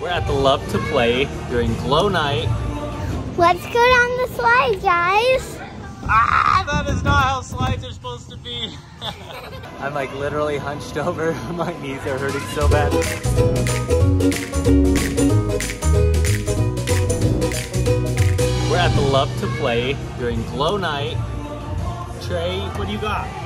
We're at the Love to Play during Glow Night. Let's go down the slide, guys. Ah, that is not how slides are supposed to be. I'm like literally hunched over. My knees are hurting so bad. We're at the Love to Play during Glow Night. Trey, what do you got?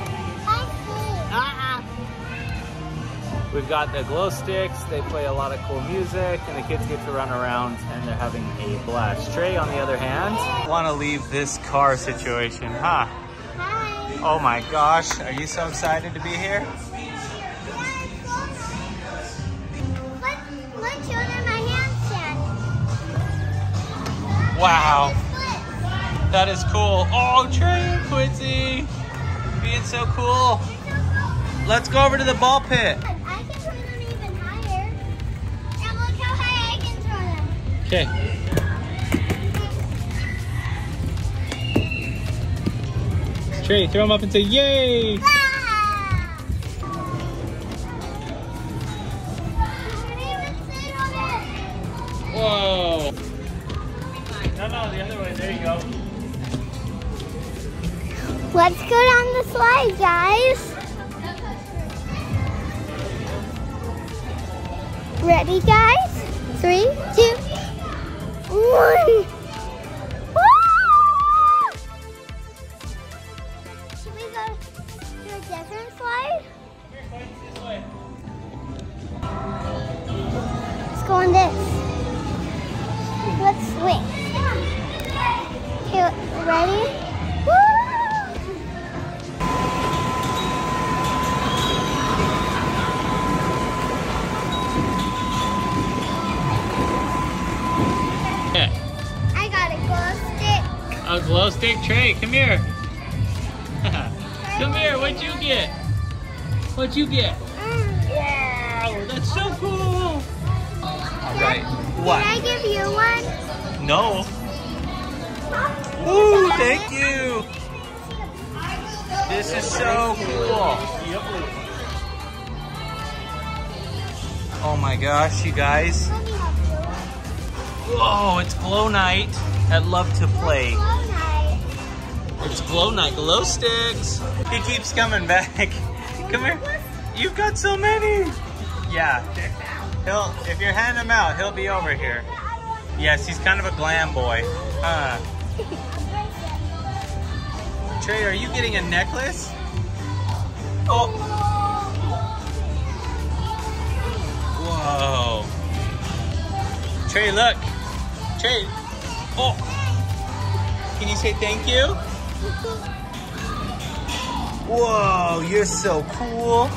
We've got the glow sticks. They play a lot of cool music and the kids get to run around and they're having a blast. Trey, on the other hand, want to leave this car situation, huh? Hi. Oh my gosh, are you so excited to be here? Let's, let's show them my handstand. Wow, that is cool. Oh, Trey and Quincy, being so cool. Let's go over to the ball pit. Okay. Trey, throw them up and say, yay! I didn't even sit on it. Whoa. No, no, the other way. There you go. Let's go down the slide, guys. Ready, guys? Three, two, one. Stick. A glow stick Trey, come here. come here, what'd you get? What'd you get? Wow, that's so cool. All right. What? Can I give you one? No. Ooh, thank you. This is so cool. Oh my gosh, you guys. Let me help you. Whoa, oh, it's glow night at Love to Play. Glow night. It's glow night, glow sticks. He keeps coming back. Come here. You've got so many. Yeah. He'll, if you're handing him out, he'll be over here. Yes, he's kind of a glam boy. Huh. Trey, are you getting a necklace? Oh. Whoa. Trey, look. Trey. Oh. Can you say thank you? Whoa, you're so cool.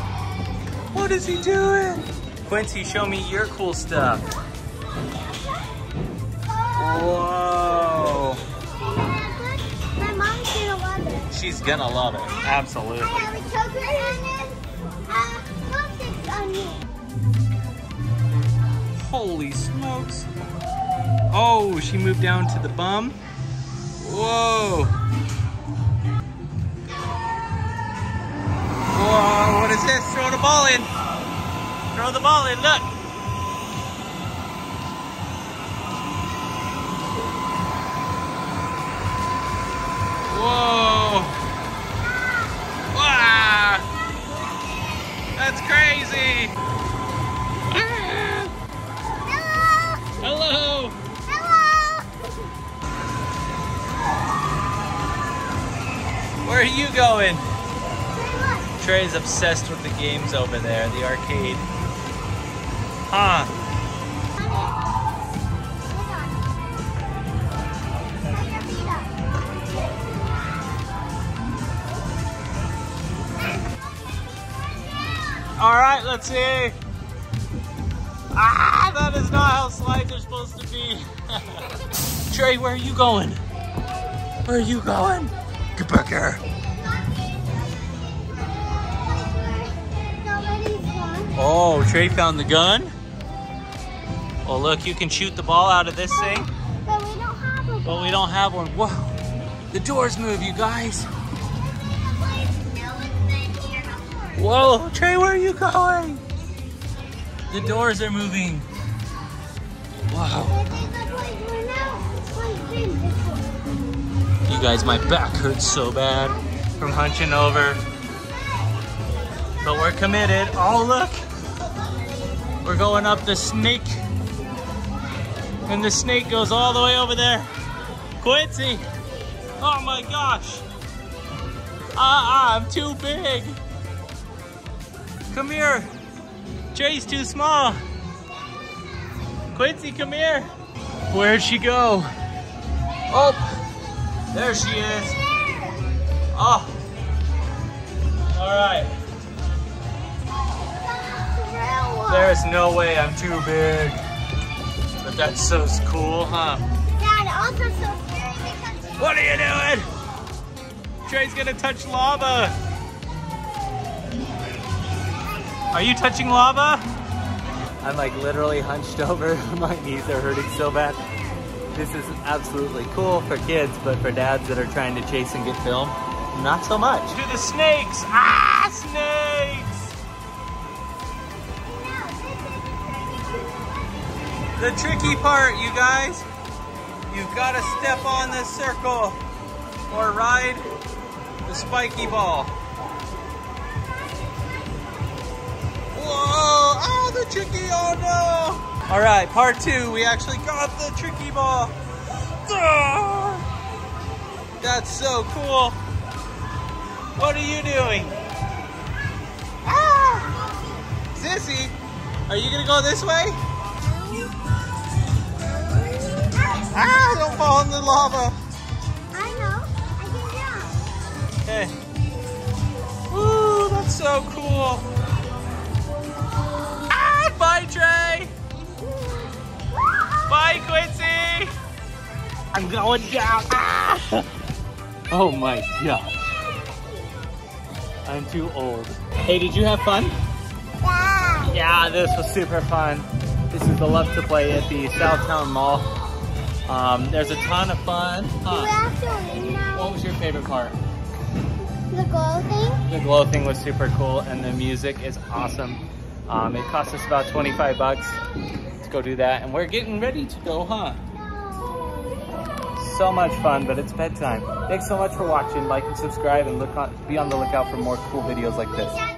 What is he doing? Quincy, show me your cool stuff. Whoa. My mom's gonna love it. She's gonna love it. Absolutely. I have a chocolate and then uh, glow sticks on me. Holy smokes. Oh, she moved down to the bum. Whoa, In, look. Whoa. Wow. That's crazy. Hello! Hello. Hello! Where are you going? Trey's obsessed with the games over there, the arcade. Huh. All right, let's see. Ah, that is not how slides are supposed to be. Trey, where are you going? Where are you going? Get back here. Oh, Trey found the gun. Oh, look, you can shoot the ball out of this thing, But we don't have a but we don't have one. Whoa, the doors move, you guys. Whoa, Trey, where are you going? The doors are moving. Wow. This is the place we're now. We've been before. You guys, my back hurts so bad from hunching over. But we're committed. Oh, look. We're going up the snake. And the snake goes all the way over there. Quincy. Oh my gosh. Ah, uh, I'm too big. Come here. Trey's too small. Quincy, come here. Where'd she go? Oh, there she is. Oh. All right. There's no way I'm too big. But that's so cool, huh? Dad, also so scary because What are you doing? Trey's gonna touch lava. Are you touching lava? I'm like literally hunched over. My knees are hurting so bad. This is absolutely cool for kids, but for dads that are trying to chase and get film, not so much. To the snakes! Ah, snakes! The tricky part, you guys, you've got to step on this circle or ride the spiky ball. Whoa! Oh, the tricky, oh no! All right, part two, we actually got the tricky ball. Ah! That's so cool. What are you doing? Ah! Sissy, are you gonna go this way? Ah, don't fall in the lava. I know. I can jump. Okay. Ooh, that's so cool. Ah, bye, Trey. Bye, Quincy. I'm going down. Ah! Oh my gosh. I'm too old. Hey, did you have fun? Yeah. Yeah, this was super fun. This is the Love to Play at the Southtown Mall. Um, there's a ton of fun. Huh. What was your favorite part? the glow thing. The glow thing was super cool and the music is awesome. Um, it cost us about 25 bucks to go do that and we're getting ready to go, huh? So much fun, but it's bedtime. Thanks so much for watching. Like and subscribe and look on, be on the lookout for more cool videos like this.